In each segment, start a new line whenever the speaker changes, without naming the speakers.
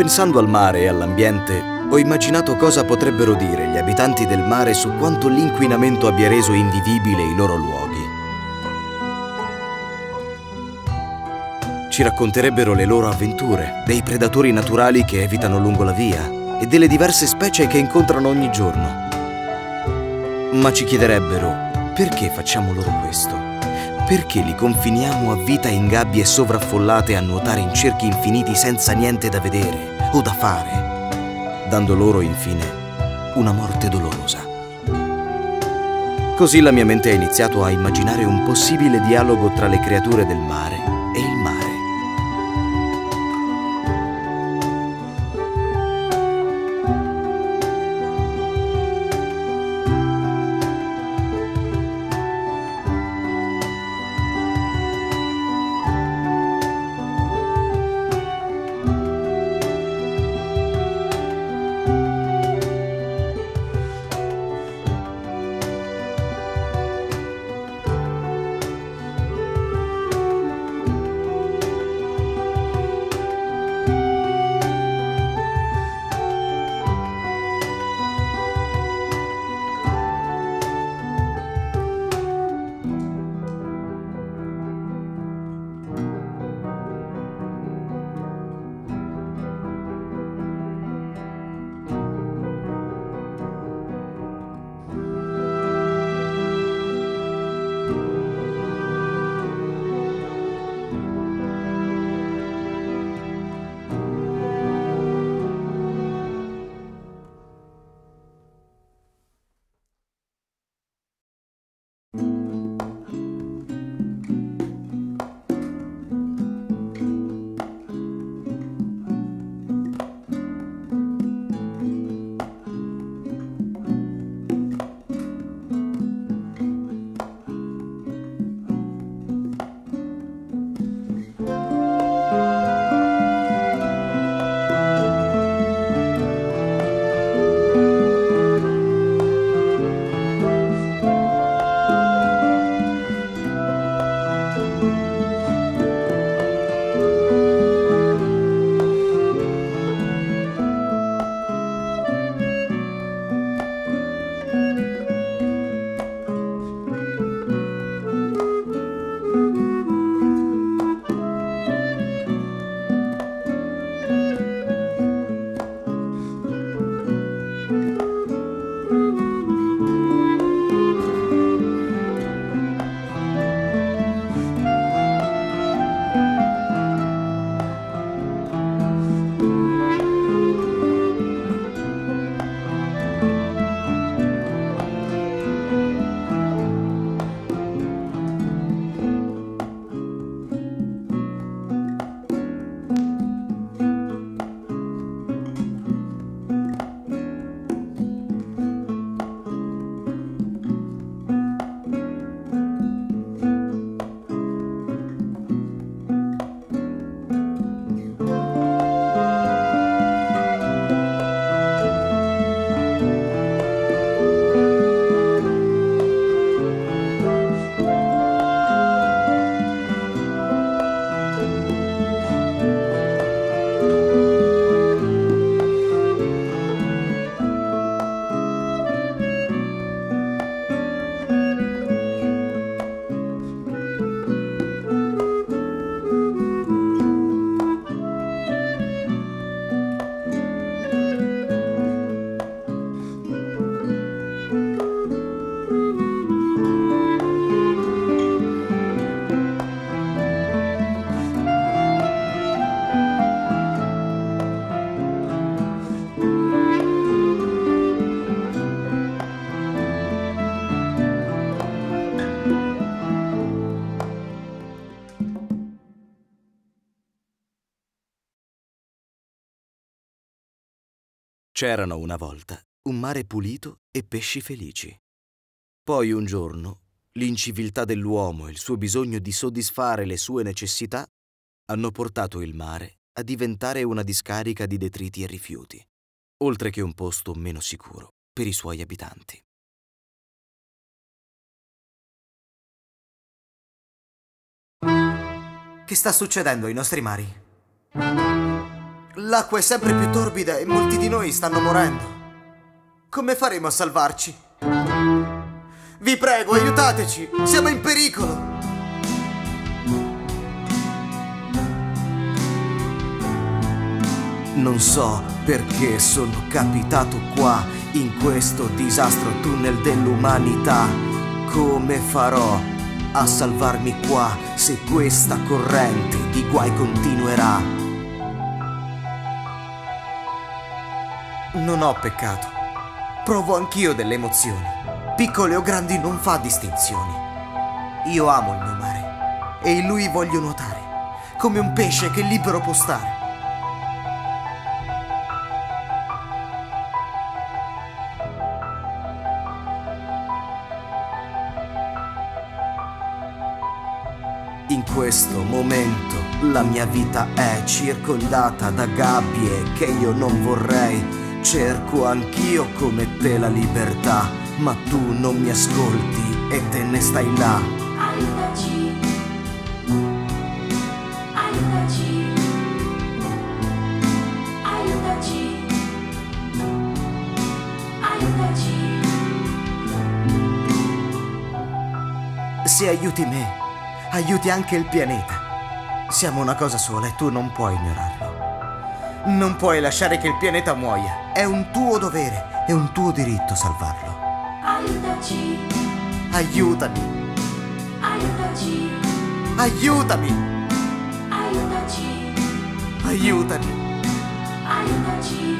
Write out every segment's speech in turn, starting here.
Pensando al mare e all'ambiente, ho immaginato cosa potrebbero dire gli abitanti del mare su quanto l'inquinamento abbia reso invivibile i loro luoghi. Ci racconterebbero le loro avventure, dei predatori naturali che evitano lungo la via e delle diverse specie che incontrano ogni giorno. Ma ci chiederebbero perché facciamo loro questo? Perché li confiniamo a vita in gabbie sovraffollate a nuotare in cerchi infiniti senza niente da vedere o da fare, dando loro infine una morte dolorosa? Così la mia mente ha iniziato a immaginare un possibile dialogo tra le creature del mare C'erano una volta un mare pulito e pesci felici. Poi un giorno l'inciviltà dell'uomo e il suo bisogno di soddisfare le sue necessità hanno portato il mare a diventare una discarica di detriti e rifiuti, oltre che un posto meno sicuro per i suoi abitanti.
Che sta succedendo ai nostri mari?
L'acqua è sempre più torbida e molti di noi stanno morendo. Come faremo a salvarci? Vi prego, aiutateci! Siamo in pericolo! Non so perché sono capitato qua, in questo disastro tunnel dell'umanità. Come farò a salvarmi qua se questa corrente di guai continuerà? Non ho peccato. Provo anch'io delle emozioni. Piccole o grandi non fa distinzioni. Io amo il mio mare e in lui voglio nuotare, come un pesce che libero può stare. In questo momento la mia vita è circondata da gabbie che io non vorrei. Cerco anch'io come te la libertà, ma tu non mi ascolti e te ne stai là.
Aiutaci. Aiutaci. Aiutaci. Aiutaci.
Se aiuti me, aiuti anche il pianeta. Siamo una cosa sola e tu non puoi ignorarlo. Non puoi lasciare che il pianeta muoia. È un tuo dovere, è un tuo diritto salvarlo.
Aiutaci.
Aiutami,
Aiutaci.
aiutami,
Aiutaci.
aiutami,
Aiutaci.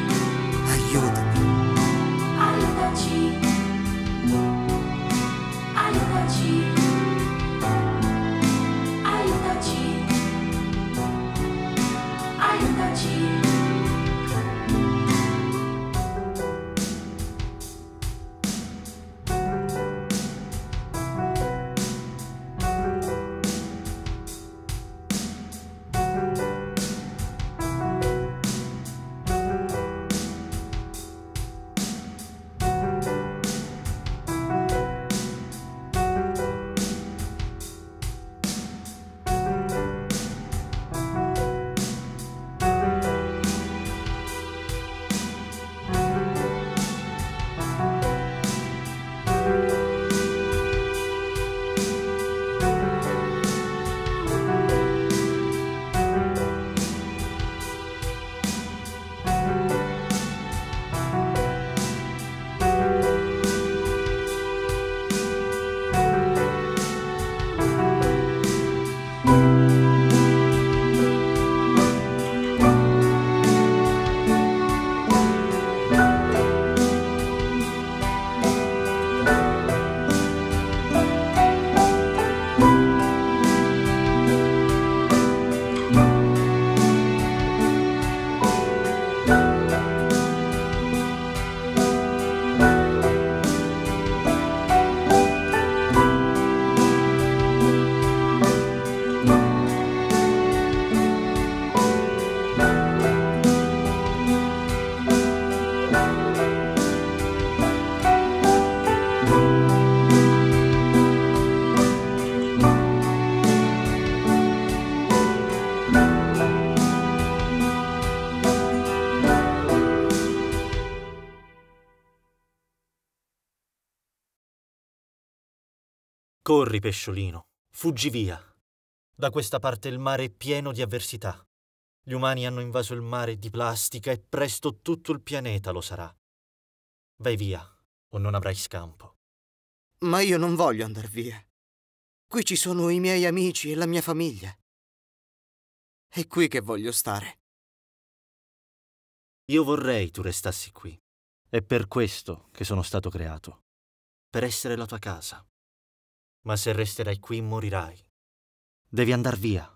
Corri, pesciolino, fuggi via. Da questa parte il mare è pieno di avversità. Gli umani hanno invaso il mare di plastica e presto tutto il pianeta lo sarà. Vai via, o non avrai scampo.
Ma io non voglio andar via. Qui ci sono i miei amici e la mia famiglia. È qui che voglio stare.
Io vorrei tu restassi qui. È per questo che sono stato creato. Per essere la tua casa. Ma se resterai qui morirai. Devi andar via.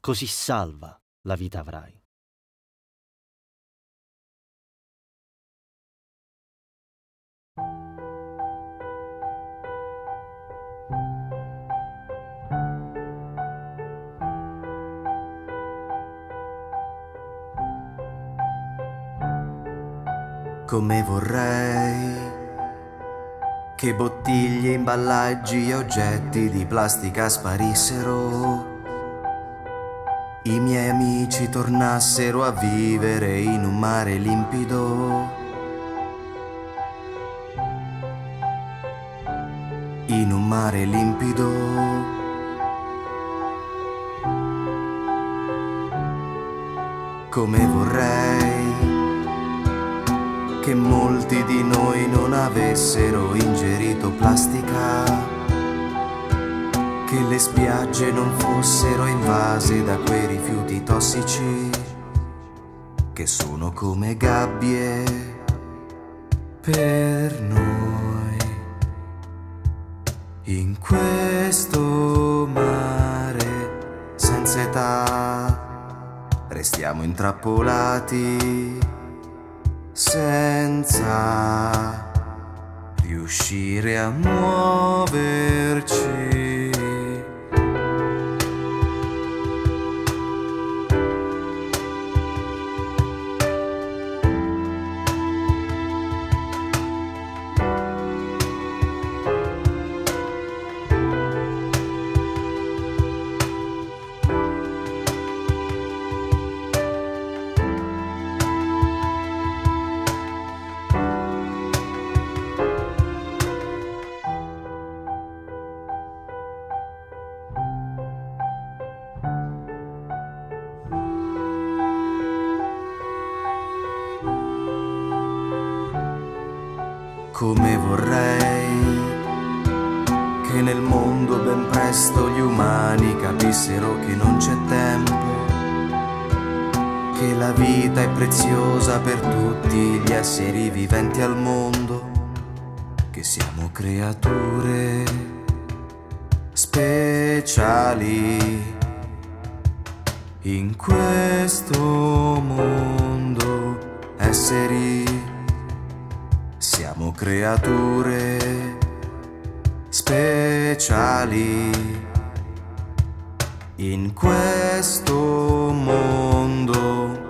Così salva la vita avrai.
Come vorrei che bottiglie, imballaggi e oggetti di plastica sparissero. i miei amici tornassero a vivere in un mare limpido. In un mare limpido. Come vorrei che molti di noi non avessero ingerito plastica che le spiagge non fossero invase da quei rifiuti tossici che sono come gabbie per noi. In questo mare senza età restiamo intrappolati senza riuscire a muoverci. Come vorrei. Che nel mondo ben presto gli umani capissero che non c'è tempo, che la vita è preziosa per tutti gli esseri viventi al mondo, che siamo creature speciali in questo mondo, esseri siamo creature speciali in questo mondo.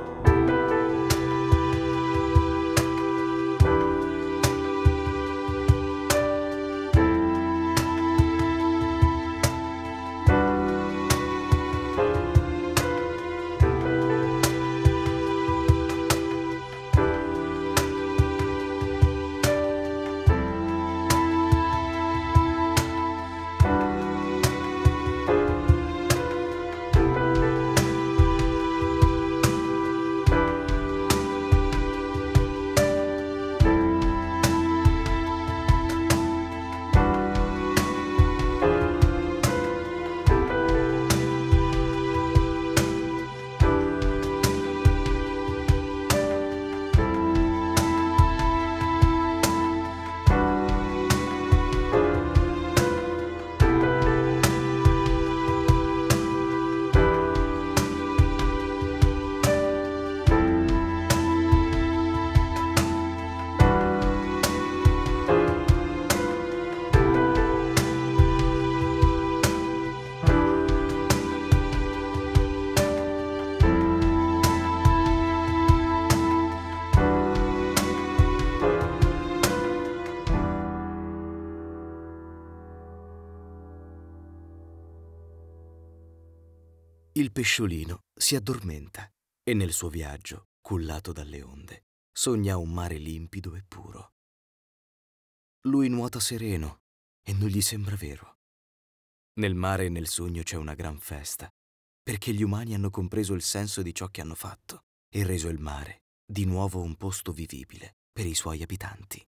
Il pesciolino si addormenta e nel suo viaggio, cullato dalle onde, sogna un mare limpido e puro. Lui nuota sereno e non gli sembra vero. Nel mare e nel sogno c'è una gran festa, perché gli umani hanno compreso il senso di ciò che hanno fatto e reso il mare di nuovo un posto vivibile per i suoi abitanti.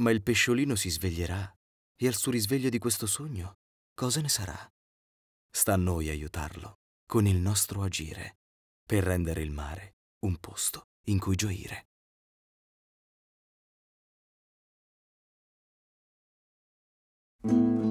Ma il pesciolino si sveglierà e al suo risveglio di questo sogno cosa ne sarà? Sta a noi aiutarlo con il nostro agire per rendere il mare un posto in cui gioire.
Thank